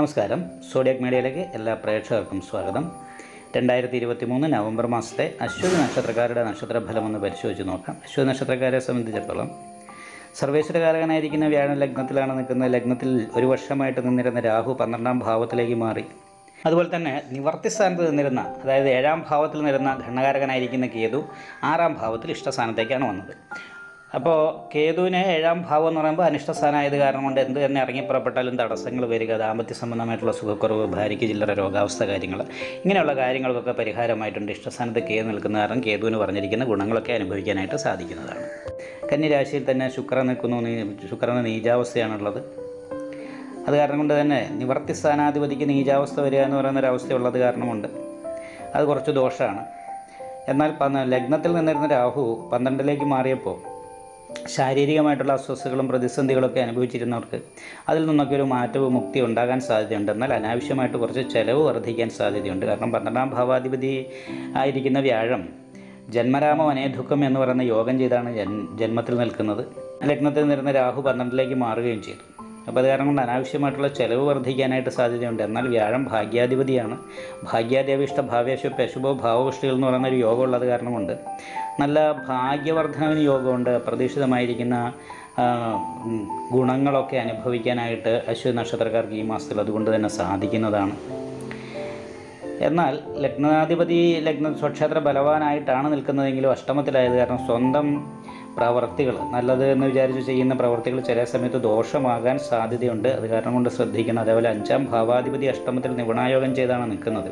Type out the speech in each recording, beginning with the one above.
നമസ്കാരം. സോഡിയാക് മീഡിയയിലേക്ക് എല്ലാ പ്രേക്ഷകർക്കും സ്വാഗതം. രണ്ടായിരത്തി ഇരുപത്തി മൂന്ന് നവംബർ മാസത്തെ അശ്വതി നക്ഷത്രക്കാരുടെ നക്ഷത്രഫലം ഒന്ന് പരിശോധിച്ച് നോക്കാം. അശ്വതി നക്ഷത്രക്കാരെ സംബന്ധിച്ചിടത്തോളം സർവേശ്വരകാരകനായിരിക്കുന്ന വ്യാഴ ലഗ്നത്തിലാണ് നിൽക്കുന്നത്. ലഗ്നത്തിൽ ഒരു വർഷമായിട്ട് നിന്നിരുന്ന രാഹു പന്ത്രണ്ടാം ഭാവത്തിലേക്ക് മാറി. അതുപോലെ തന്നെ നിവർത്തി സ്ഥാനത്ത് നിന്നിരുന്ന അതായത് ഏഴാം ഭാവത്തിൽ നിന്നിരുന്ന ഘണ്ണകാരകനായിരിക്കുന്ന കേതു ആറാം ഭാവത്തിൽ ഇഷ്ടസ്ഥാനത്തേക്കാണ് വന്നത്. അപ്പോൾ കേതുവിന് ഏഴാം ഭാവം എന്ന് പറയുമ്പോൾ അനിഷ്ട സ്ഥാനമായത് കാരണം കൊണ്ട് എന്ത് തന്നെ ഇറങ്ങിപ്പുറപ്പെട്ടാലും തടസ്സങ്ങൾ വരിക ദാമ്പത്യ സംബന്ധമായിട്ടുള്ള സുഖക്കുറവ് ഭാര്യയ്ക്ക് ചില്ലറ രോഗാവസ്ഥ കാര്യങ്ങൾ ഇങ്ങനെയുള്ള കാര്യങ്ങൾക്കൊക്കെ പരിഹാരമായിട്ടുണ്ട്. ഇഷ്ടസ്ഥാനത്ത് കേതു നിൽക്കുന്ന കാരണം കേതുവിന് പറഞ്ഞിരിക്കുന്ന ഗുണങ്ങളൊക്കെ അനുഭവിക്കാനായിട്ട് സാധിക്കുന്നതാണ്. കന്യരാശിയിൽ തന്നെ ശുക്രൻ നിൽക്കുന്നു ശുക്രന് നീചാവസ്ഥയാണുള്ളത്. അത് കാരണം കൊണ്ട് തന്നെ നിവർത്തി സ്ഥാനാധിപതിക്ക് നീചാവസ്ഥ വരിക എന്ന് പറയുന്ന ഒരവസ്ഥയുള്ളത് കാരണമുണ്ട് അത് കുറച്ച് ദോഷമാണ്. എന്നാൽ ലഗ്നത്തിൽ നിന്നിരുന്ന രാഹു പന്ത്രണ്ടിലേക്ക് മാറിയപ്പോൾ ശാരീരികമായിട്ടുള്ള അസ്വസ്ഥതകളും പ്രതിസന്ധികളൊക്കെ അനുഭവിച്ചിരുന്നവർക്ക് അതിൽ നിന്നൊക്കെ ഒരു മാറ്റവും മുക്തി ഉണ്ടാകാൻ സാധ്യതയുണ്ട്. എന്നാൽ അനാവശ്യമായിട്ട് കുറച്ച് ചിലവ് വർദ്ധിക്കാൻ സാധ്യതയുണ്ട്. കാരണം പന്ത്രണ്ടാം ഭാവാധിപതി ആയിരിക്കുന്ന വ്യാഴം ജന്മരാമ വനേദുഃഖം എന്ന് പറയുന്ന യോഗം ചെയ്താണ് ജന് ജന്മത്തിൽ നിൽക്കുന്നത്. ലഗ്നത്തിൽ നിന്നിരുന്ന രാഹു പന്ത്രണ്ടിലേക്ക് മാറുകയും ചെയ്തു. അപ്പോൾ അത് കാരണം കൊണ്ട് അനാവശ്യമായിട്ടുള്ള ചിലവ് വർദ്ധിക്കാനായിട്ട് സാധ്യതയുണ്ട്. എന്നാൽ വ്യാഴം ഭാഗ്യാധിപതിയാണ്. ഭാഗ്യാദേവിഷ്ട ഭാവേശ്വ പശുഭോ ഭാവപുഷ്ടികൾ എന്ന് പറയുന്ന ഒരു യോഗമുള്ളത് കാരണം കൊണ്ട് നല്ല ഭാഗ്യവർദ്ധനവിന് യോഗമുണ്ട്. പ്രതീക്ഷിതമായിരിക്കുന്ന ഗുണങ്ങളൊക്കെ അനുഭവിക്കാനായിട്ട് അശ്വതി നക്ഷത്രക്കാർക്ക് ഈ മാസത്തിൽ അതുകൊണ്ട് തന്നെ സാധിക്കുന്നതാണ്. എന്നാൽ ലഗ്നാധിപതി ലഗ്ന സ്വക്ഷേത്ര ബലവാനായിട്ടാണ് നിൽക്കുന്നതെങ്കിലും അഷ്ടമത്തിലായത് കാരണം സ്വന്തം പ്രവർത്തികൾ നല്ലത് എന്ന് വിചാരിച്ച് ചെയ്യുന്ന പ്രവർത്തികൾ ചില സമയത്ത് ദോഷമാകാൻ സാധ്യതയുണ്ട്. അത് കാരണം കൊണ്ട് ശ്രദ്ധിക്കണം. അതേപോലെ അഞ്ചാം ഭാവാധിപതി അഷ്ടമത്തിൽ നിപുണായോഗം ചെയ്താണ് നിൽക്കുന്നത്.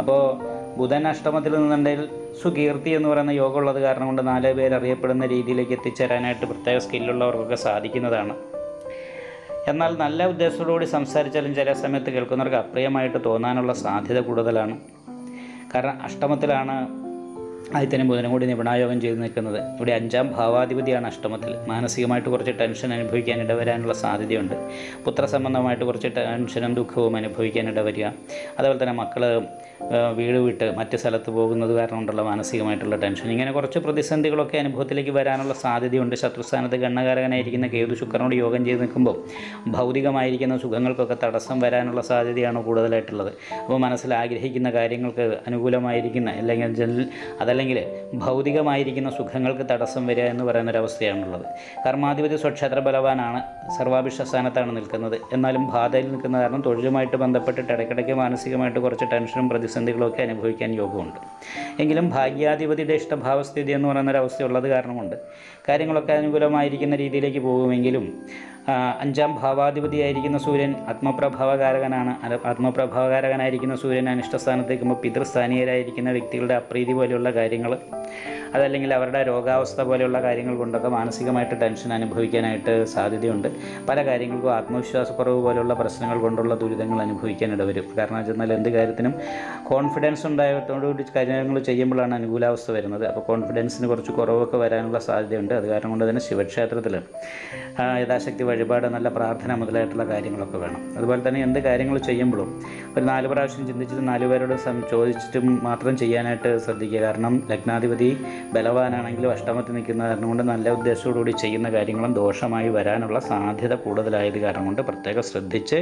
അപ്പോൾ ബുധൻ അഷ്ടമത്തിൽ നിന്നുണ്ടെങ്കിൽ സുകീർത്തി എന്ന് പറയുന്ന യോഗം ഉള്ളത് കാരണം കൊണ്ട് നാല് പേര് അറിയപ്പെടുന്ന രീതിയിലേക്ക് എത്തിച്ചേരാനായിട്ട് പ്രത്യേക സ്കില്ലുള്ളവർക്കൊക്കെ സാധിക്കുന്നതാണ്. എന്നാൽ നല്ല ഉദ്ദേശത്തോടുകൂടി സംസാരിച്ചാലും ചില സമയത്ത് കേൾക്കുന്നവർക്ക് അപ്രിയമായിട്ട് തോന്നാനുള്ള സാധ്യത കൂടുതലാണ്. കാരണം അഷ്ടമത്തിലാണ് ആദിത്യനും ബുധനും കൂടി നിപുണായോഗം ചെയ്ത് നിൽക്കുന്നത്. ഇവിടെ അഞ്ചാം ഭാവാധിപതിയാണ് അഷ്ടമത്തിൽ. മാനസികമായിട്ട് കുറച്ച് ടെൻഷൻ അനുഭവിക്കാൻ ഇടവരാനുള്ള സാധ്യതയുണ്ട്. പുത്ര സംബന്ധമായിട്ട് കുറച്ച് ടെൻഷനും ദുഃഖവും അനുഭവിക്കാൻ ഇടവരിക. അതുപോലെ തന്നെ മക്കൾ വീട് വിട്ട് മറ്റ് സ്ഥലത്ത് പോകുന്നത് കാരണം കൊണ്ടുള്ള മാനസികമായിട്ടുള്ള ടെൻഷൻ. ഇങ്ങനെ കുറച്ച് പ്രതിസന്ധികളൊക്കെ അനുഭവത്തിലേക്ക് വരാനുള്ള സാധ്യതയുണ്ട്. ശത്രുസ്ഥാനത്ത് ഗണ്ണകാരകനായിരിക്കുന്ന കേതു ശുക്രനോട് യോഗം ചെയ്ത് നിൽക്കുമ്പോൾ ഭൗതികമായിരിക്കുന്ന സുഖങ്ങൾക്കൊക്കെ തടസ്സം വരാനുള്ള സാധ്യതയാണ് കൂടുതലായിട്ടുള്ളത്. അപ്പോൾ മനസ്സിൽ ആഗ്രഹിക്കുന്ന കാര്യങ്ങൾക്ക് അനുകൂലമായിരിക്കുന്ന അല്ലെങ്കിൽ ജൽ- അതല്ലെങ്കിൽ ഭൗതികമായിരിക്കുന്ന സുഖങ്ങൾക്ക് തടസ്സം വരിക എന്ന് പറയുന്നൊരവസ്ഥയാണുള്ളത് കർമാധിപതി സ്വക്ഷേത്ര ബലവാനാണ് സർവാഭിഷ്ട സ്ഥാനത്താണ് നിൽക്കുന്നത്. എന്നാലും ബാധയിൽ നിൽക്കുന്ന കാരണം തൊഴിലുമായിട്ട് ബന്ധപ്പെട്ടിട്ട് ഇടയ്ക്കിടയ്ക്ക് മാനസികമായിട്ട് കുറച്ച് ടെൻഷനും പ്രതിസന്ധികളൊക്കെ അനുഭവിക്കാൻ യോഗമുണ്ട്. എങ്കിലും ഭാഗ്യാധിപതിയുടെ ഇഷ്ടഭാവസ്ഥിതി എന്ന് പറയുന്നൊരവസ്ഥയുള്ളത് കാരണമുണ്ട്. കാര്യങ്ങളൊക്കെ അനുകൂലമായിരിക്കുന്ന രീതിയിലേക്ക് പോകുമെങ്കിലും അഞ്ചാം ഭാവാധിപതിയായിരിക്കുന്ന സൂര്യൻ ആത്മപ്രഭാവകാരകനാണ്. ആത്മപ്രഭാവകാരകനായിരിക്കുന്ന സൂര്യൻ അനിഷ്ടസ്ഥാനത്തേക്കുമ്പോൾ പിതൃസ്ഥാനീയരായിരിക്കുന്ന വ്യക്തികളുടെ അപ്രീതി പോലെയുള്ള കാര്യങ്ങൾ. അതല്ലെങ്കിൽ അവരുടെ രോഗാവസ്ഥ പോലെയുള്ള കാര്യങ്ങൾ കൊണ്ടൊക്കെ മാനസികമായിട്ട് ടെൻഷൻ അനുഭവിക്കാനായിട്ട് സാധ്യതയുണ്ട്. പല കാര്യങ്ങൾക്കും ആത്മവിശ്വാസക്കുറവ് പോലെയുള്ള പ്രശ്നങ്ങൾ കൊണ്ടുള്ള ദുരിതങ്ങൾ അനുഭവിക്കാൻ ഇടവരും. കാരണം വെച്ചാൽ എന്ത് കാര്യത്തിനും കോൺഫിഡൻസ് ഉണ്ടായതോടുകൂടി കാര്യങ്ങൾ ചെയ്യുമ്പോഴാണ് അനുകൂലാവസ്ഥ വരുന്നത്. അപ്പോൾ കോൺഫിഡൻസിന് കുറച്ച് കുറവൊക്കെ വരാനുള്ള സാധ്യതയുണ്ട്. അത് കാരണം കൊണ്ട് തന്നെ ശിവക്ഷേത്രത്തിൽ യഥാശക്തി വഴിപാട് നല്ല പ്രാർത്ഥന മുതലായിട്ടുള്ള കാര്യങ്ങളൊക്കെ വേണം. അതുപോലെ തന്നെ എന്ത് കാര്യങ്ങൾ ചെയ്യുമ്പോഴും ഒരു നാല് പ്രാവശ്യം ചിന്തിച്ചിട്ട് നാലുപേരോട് ചോദിച്ചിട്ടും മാത്രം ചെയ്യാനായിട്ട് ശ്രദ്ധിക്കുക. കാരണം ലഗ്നാധിപതി ബലവാനാണെങ്കിലും അഷ്ടമത്തിൽ നിൽക്കുന്ന കാരണം കൊണ്ട് നല്ല ഉദ്ദേശത്തോടുകൂടി ചെയ്യുന്ന കാര്യങ്ങളും ദോഷമായി വരാനുള്ള സാധ്യത കൂടുതലായത് കാരണം കൊണ്ട് പ്രത്യേകം ശ്രദ്ധിച്ച്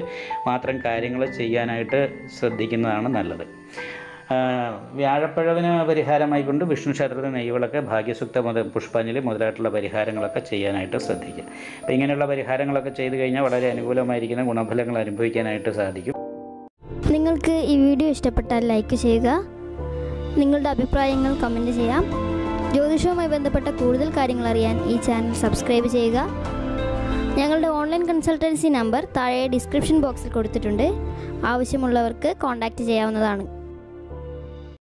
മാത്രം കാര്യങ്ങൾ ചെയ്യാനായിട്ട് ശ്രദ്ധിക്കുന്നതാണ് നല്ലത്. വ്യാഴപ്പഴവിന് പരിഹാരമായിക്കൊണ്ട് വിഷ്ണു ക്ഷേത്രത്തിൽ നെയ്യുകളൊക്കെ ഭാഗ്യസുക്ത മുതൽ പുഷ്പാഞ്ജലി മുതലായിട്ടുള്ള പരിഹാരങ്ങളൊക്കെ ചെയ്യാനായിട്ട് ശ്രദ്ധിക്കുക അപ്പോൾ ഇങ്ങനെയുള്ള പരിഹാരങ്ങളൊക്കെ ചെയ്തു കഴിഞ്ഞാൽ വളരെ അനുകൂലമായിരിക്കുന്ന ഗുണഫലങ്ങൾ അനുഭവിക്കാനായിട്ട് സാധിക്കും. നിങ്ങൾക്ക് ഈ വീഡിയോ ഇഷ്ടപ്പെട്ടാൽ ലൈക്ക് ചെയ്യുക. നിങ്ങളുടെ അഭിപ്രായങ്ങൾ കമന്റ് ചെയ്യാം. ജ്യോതിഷവുമായി ബന്ധപ്പെട്ട കൂടുതൽ കാര്യങ്ങൾ അറിയാൻ ഈ ചാനൽ സബ്സ്ക്രൈബ് ചെയ്യുക. ഞങ്ങളുടെ ഓൺലൈൻ കൺസൾട്ടൻസി നമ്പർ താഴെ ഡിസ്ക്രിപ്ഷൻ ബോക്സിൽ കൊടുത്തിട്ടുണ്ട്. ആവശ്യമുള്ളവർക്ക് കോൺടാക്റ്റ് ചെയ്യാവുന്നതാണ്.